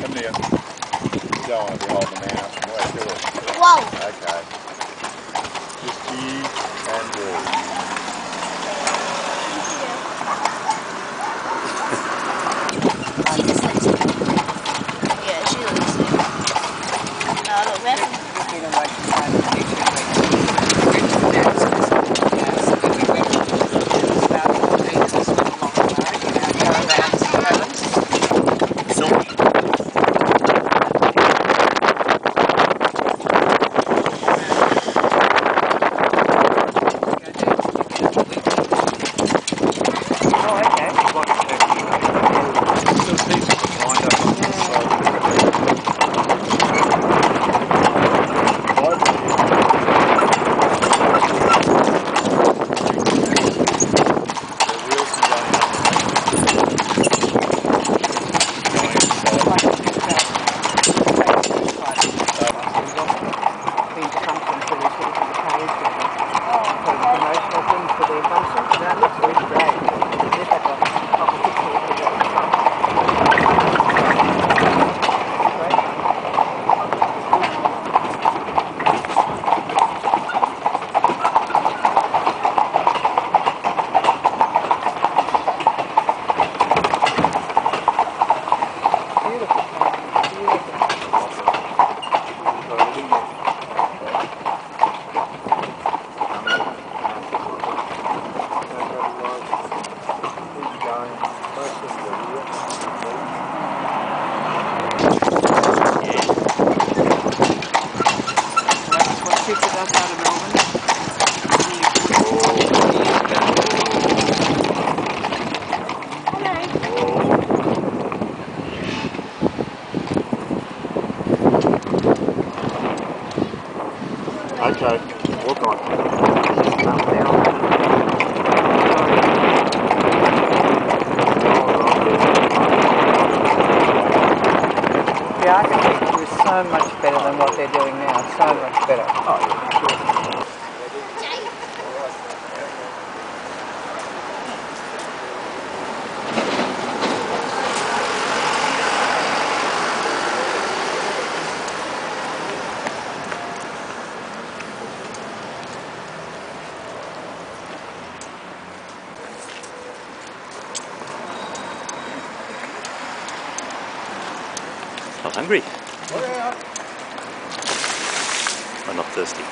Come here. You don't want to be holding the mouse and wait, do it. Whoa. Okay. Just you Okay, walk on. Yeah, I can think it was so much better than what they're doing now. So much better. Not hungry. I'm not thirsty.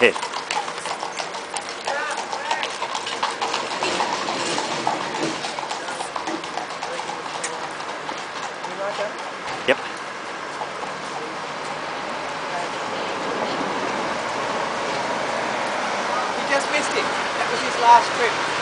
Yeah. Yep. He just missed it. That was his last trip.